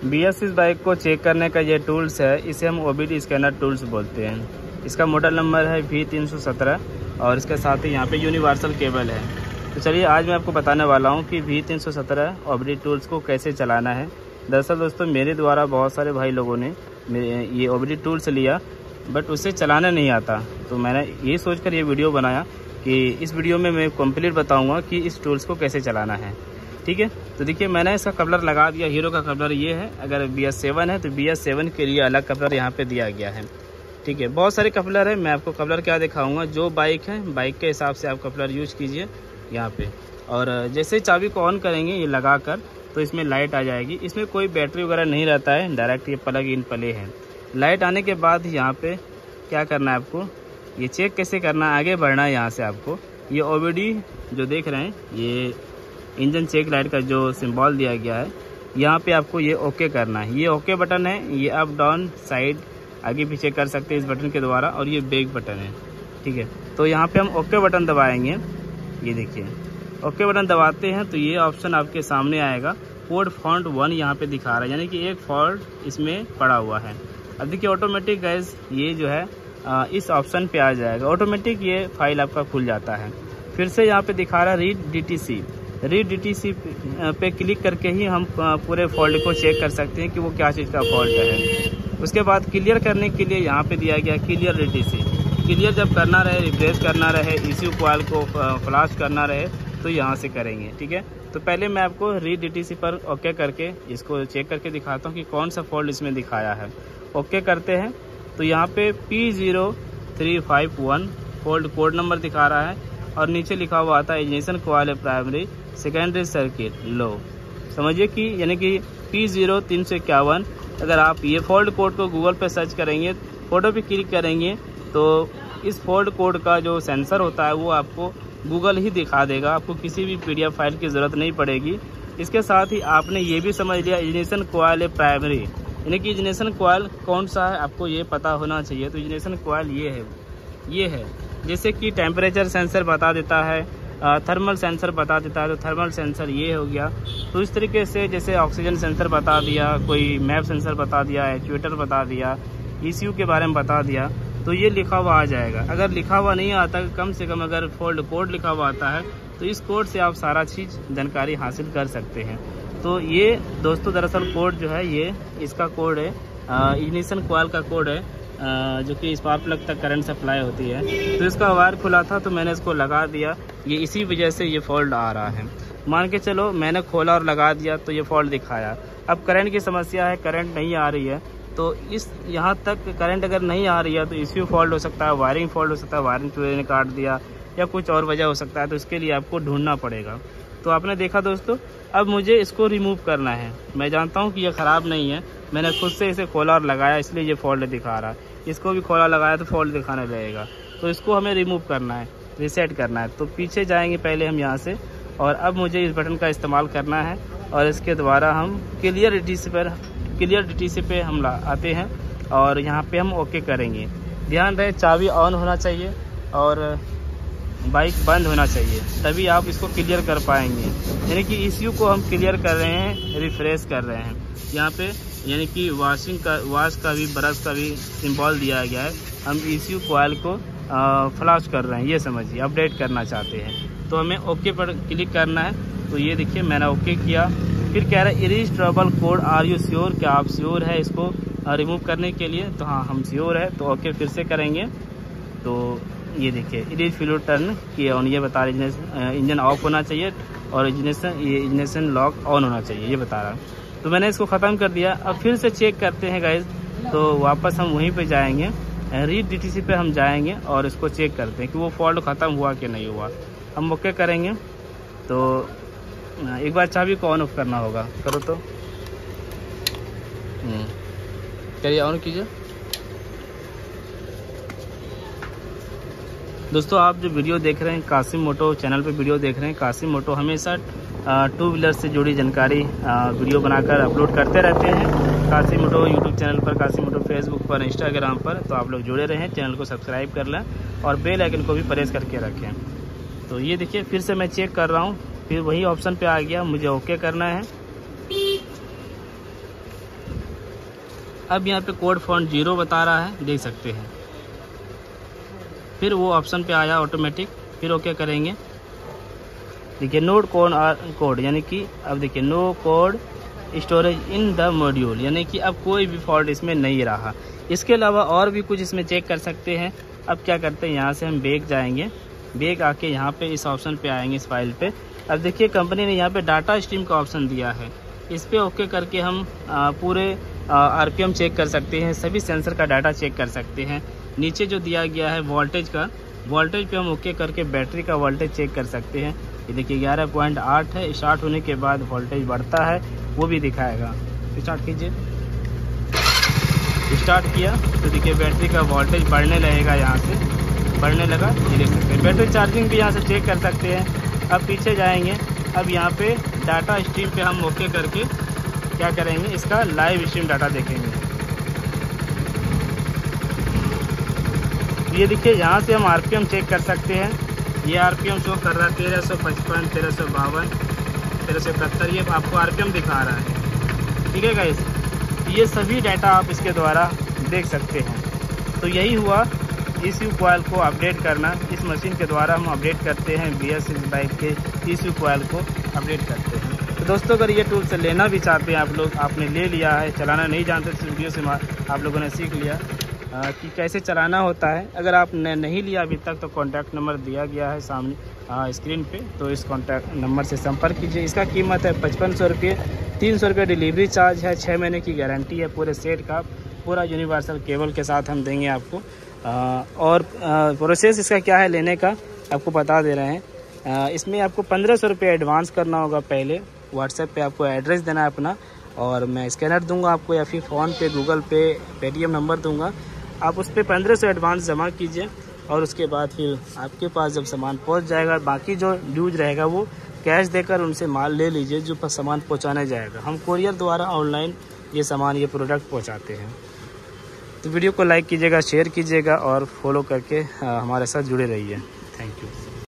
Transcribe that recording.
B S इस bike को check करने का ये टूल्स है, इसे हम ओ बी स्कैनर टूल्स बोलते हैं। इसका मॉडल नंबर है वी तीन सौ सत्रह और इसके साथ ही यहाँ पे यूनिवर्सल केबल है। तो चलिए, आज मैं आपको बताने वाला हूँ कि वी तीन सौ सत्रह ओबीडी टूल्स को कैसे चलाना है। दरअसल दोस्तों, मेरे द्वारा बहुत सारे भाई लोगों ने ये ओ बी डी टूल्स लिया बट उसे चलाना नहीं आता। तो मैंने ये सोच कर ये वीडियो बनाया कि इस वीडियो में मैं कंप्लीट बताऊँगा कि इस टूल्स को कैसे चलाना है। ठीक है? तो देखिए, मैंने इसका कपलर लगा दिया। हीरो का कपलर ये है। अगर बी एस सेवन है तो बी एस सेवन के लिए अलग कपलर यहाँ पे दिया गया है। ठीक है? बहुत सारे कपलर है। मैं आपको कपलर क्या दिखाऊँगा? जो बाइक है बाइक के हिसाब से आप कपलर यूज़ कीजिए यहाँ पे। और जैसे चाबी को ऑन करेंगे ये लगा कर तो इसमें लाइट आ जाएगी। इसमें कोई बैटरी वगैरह नहीं रहता है। डायरेक्ट ये प्लग इन प्ले है। लाइट आने के बाद यहाँ पे क्या करना है आपको? ये चेक कैसे करना आगे बढ़ना है यहाँ से आपको। ये ओ जो देख रहे हैं, ये इंजन चेक लाइट का जो सिंबल दिया गया है, यहाँ पे आपको ये ओके करना है। ये ओके बटन है, ये अप डाउन साइड आगे पीछे कर सकते हैं इस बटन के द्वारा, और ये बैक बटन है, ठीक है? तो यहाँ पे हम ओके बटन दबाएँगे, ये देखिए। ओके बटन दबाते हैं तो ये ऑप्शन आपके सामने आएगा। कोड फॉन्ट वन यहाँ पे दिखा रहा है, यानी कि एक फॉल्ट इसमें पड़ा हुआ है। अब देखिए ऑटोमेटिक गैस ये जो है इस ऑप्शन पे आ जाएगा। ऑटोमेटिक ये फ़ाइल आपका खुल जाता है। फिर से यहाँ पे दिखा रहा है रीड डीटीसी रीड डी पे क्लिक करके ही हम पूरे फॉल्ट को चेक कर सकते हैं कि वो क्या चीज़ का फॉल्ट है। उसके बाद क्लियर करने के लिए यहाँ पे दिया गया क्लियर डीटीसी क्लियर जब करना रहे रिप्लेस करना रहे इसी क्वाल को फ्लाश करना रहे तो यहाँ से करेंगे, ठीक है? तो पहले मैं आपको रीड डी पर ओके करके इसको चेक करके दिखाता हूँ कि कौन सा फॉल्ट इसमें दिखाया है। ओके करते हैं तो यहाँ पे P zero three five one fault code number दिखा रहा है। और नीचे लिखा हुआ आता है ignition coil primary secondary circuit low समझिए कि यानी कि पी ज़ीरो तीन सौ इक्यावन, अगर आप ये फोल्ड कोड को गूगल पे सर्च करेंगे फ़ोटो पे क्लिक करेंगे तो इस फोल्ड कोड का जो सेंसर होता है, वो आपको गूगल ही दिखा देगा। आपको किसी भी पीडीएफ फ़ाइल की ज़रूरत नहीं पड़ेगी। इसके साथ ही आपने ये भी समझ लिया इग्निशन कोयल प्राइमरी यानी कि इग्निशन कोयल कौन सा है, आपको ये पता होना चाहिए। तो इग्निशन कोयल ये है ये है। जैसे कि टेम्परेचर सेंसर बता देता है थर्मल सेंसर बता देता है तो थर्मल सेंसर ये हो गया। तो इस तरीके से जैसे ऑक्सीजन सेंसर बता दिया, कोई मैप सेंसर बता दिया एक्चुएटर बता दिया ईसीयू के बारे में बता दिया तो ये लिखा हुआ आ जाएगा। अगर लिखा हुआ नहीं आता, कम से कम अगर फोल्ड कोड लिखा हुआ आता है तो इस कोड से आप सारा चीज़ जानकारी हासिल कर सकते हैं। तो ये दोस्तों, दरअसल कोड जो है, ये इसका कोड है। इग्निशन क्वाल का कोड है जो कि स्पार्क प्लग तक करंट सप्लाई होती है। तो इसका वायर खुला था तो मैंने इसको लगा दिया। ये इसी वजह से ये फॉल्ट आ रहा है। मान के चलो, मैंने खोला और लगा दिया तो ये फॉल्ट दिखाया। अब करंट की समस्या है करंट नहीं आ रही है। तो इस, यहाँ तक करंट अगर नहीं आ रही है तो इसी फॉल्ट हो सकता है वायरिंग फॉल्ट हो सकता है वायरिंग चूहे ने काट दिया, या कुछ और वजह हो सकता है तो इसके लिए आपको ढूंढना पड़ेगा। तो आपने देखा दोस्तों, अब मुझे इसको रिमूव करना है। मैं जानता हूँ कि ये ख़राब नहीं है। मैंने खुद से इसे खोला और लगाया, इसलिए ये फॉल्ट दिखा रहा है। इसको भी खोला, लगाया तो फॉल्ट दिखाने लगेगा। तो इसको हमें रिमूव करना है रिसेट करना है। तो पीछे जाएँगे पहले हम यहाँ से, और अब मुझे इस बटन का इस्तेमाल करना है, और इसके द्वारा हम क्लियर डी पर क्लियर डी पे हम आते हैं, और यहाँ पे हम ओके करेंगे। ध्यान रहे, चाबी ऑन होना चाहिए, और बाइक बंद होना चाहिए, तभी आप इसको क्लियर कर पाएँगे। यानी कि इश्यू को हम क्लियर कर रहे हैं, रिफ्रेश कर रहे हैं। यहाँ पे, यानी कि वॉशिंग का वॉश का भी ब्रश का भी सिंबल दिया गया है। हम इश्यू कोयल को फ्लैश कर रहे हैं, ये समझिए अपडेट करना चाहते हैं। तो हमें ओके पर क्लिक करना है। तो ये देखिए, मैंने ओके किया। फिर कह रहा है erase trouble code are you sure क्या आप श्योर है इसको रिमूव करने के लिए? तो हाँ हम श्योर है तो ओके फिर से करेंगे। तो ये देखिए इरीज फ्लू टर्न किया ऑन ये बता रहे इंजन ऑफ़ होना चाहिए और इजनेशन ये इजनेशन लॉक ऑन होना चाहिए, ये बता रहा है। तो मैंने इसको ख़त्म कर दिया। अब फिर से चेक करते हैं गाइज़ तो वापस हम वहीं पे जाएँगे। रीड डी पे हम जाएँगे और इसको चेक करते हैं कि वो फॉल्ट ख़त्म हुआ कि नहीं हुआ। हम ओके करेंगे। तो एक बार चाबी को ऑन ऑफ़ करना होगा। करो तो। हम्म। करिए ऑन कीजिए। दोस्तों, आप जो वीडियो देख रहे हैं, कासिम मोटो चैनल पे वीडियो देख रहे हैं। कासिम मोटो हमेशा टू व्हीलर से जुड़ी जानकारी वीडियो बनाकर अपलोड करते रहते हैं। कासिम मोटो यूट्यूब चैनल पर, कासिम मोटो फेसबुक पर इंस्टाग्राम पर तो आप लोग जुड़े रहें, चैनल को सब्सक्राइब कर लें और बेल आइकन को भी प्रेस करके रखें। तो ये देखिए, फिर से मैं चेक कर रहा हूँ, फिर वही ऑप्शन पे आ गया, मुझे ओके करना है। अब यहाँ पे कोड फॉन्ट ज़ीरो बता रहा है, देख सकते हैं। फिर वो ऑप्शन पे आया ऑटोमेटिक फिर ओके करेंगे। देखिए नोट कोड कोड यानी कि अब देखिए no code storage in the module यानी कि अब कोई भी फॉल्ट इसमें नहीं रहा। इसके अलावा और भी कुछ इसमें चेक कर सकते हैं। अब क्या करते हैं, यहाँ से हम बेग जाएँगे। बेग आके यहाँ पे इस ऑप्शन पे आएँगे इस फ़ाइल पे। अब देखिए कंपनी ने यहाँ पे डाटा स्ट्रीम का ऑप्शन दिया है। इस पर ओके करके हम पूरे आरपीएम चेक कर सकते हैं, सभी सेंसर का डाटा चेक कर सकते हैं। नीचे जो दिया गया है वोल्टेज का, वोल्टेज पे हम ओके करके बैटरी का वोल्टेज चेक कर सकते हैं। ये देखिए, ग्यारह पॉइंट आठ है, स्टार्ट होने के बाद वोल्टेज बढ़ता है, वो भी दिखाएगा। स्टार्ट कीजिए। स्टार्ट किया तो देखिए, बैटरी का वोल्टेज बढ़ने लगेगा यहाँ से। बढ़ने लगा, ये देख सकते हैं। बैटरी चार्जिंग भी यहाँ से चेक कर सकते हैं। अब पीछे जाएँगे। अब यहाँ पे डाटा स्ट्रीम पे हम ओके करके क्या करेंगे? इसका लाइव स्ट्रीम डाटा देखेंगे। ये देखिए, यहाँ से हम आरपीएम चेक कर सकते हैं। ये आरपीएम शो कर रहा है तेरह सौ पचपन, तेरह सौ बावन, तेरह सौ इकहत्तर। ये आपको आरपीएम दिखा रहा है। ठीक है गाइस ये सभी डाटा आप इसके द्वारा देख सकते हैं। तो यही हुआ। इस यू कोयल को अपडेट करना। इस मशीन के द्वारा हम अपडेट करते हैं बी एस बाइक के इस यू कोयल को अपडेट करते हैं। तो दोस्तों अगर ये टूल से लेना भी चाहते हैं आप लोग आपने ले लिया है चलाना नहीं जानते तो वीडियो से आप लोगों ने सीख लिया आ, कि कैसे चलाना होता है। अगर आपने नहीं लिया अभी तक तो कॉन्टैक्ट नंबर दिया गया है सामने आ, स्क्रीन पे तो इस कॉन्टैक्ट नंबर से संपर्क कीजिए। इसका कीमत है पचपन सौ रुपये तीन सौ रुपये डिलीवरी चार्ज है छः महीने की गारंटी है पूरे सेट का। पूरा यूनिवर्सल केबल के साथ हम देंगे आपको। आ, और आ, प्रोसेस इसका क्या है लेने का आपको बता दे रहे हैं। इसमें आपको पंद्रह सौ रुपये एडवांस करना होगा पहले। व्हाट्सएप पे आपको एड्रेस देना है अपना और मैं स्कैनर दूँगा आपको या फिर फ़ोन पे गूगल पे पेटीएम नंबर दूँगा। आप उस पर पंद्रह सौ एडवांस जमा कीजिए और उसके बाद फिर आपके पास जब सामान पहुँच जाएगा, बाकी जो ड्यूज रहेगा वो कैश देकर उनसे माल ले लीजिए जो सामान पहुँचाने जाएगा। हम कोरियर द्वारा ऑनलाइन ये सामान, ये प्रोडक्ट पहुँचाते हैं। तो वीडियो को लाइक कीजिएगा शेयर कीजिएगा और फॉलो करके हमारे साथ जुड़े रहिए। Thank you